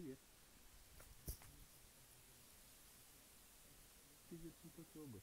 Привет. Пиздец не попробуй.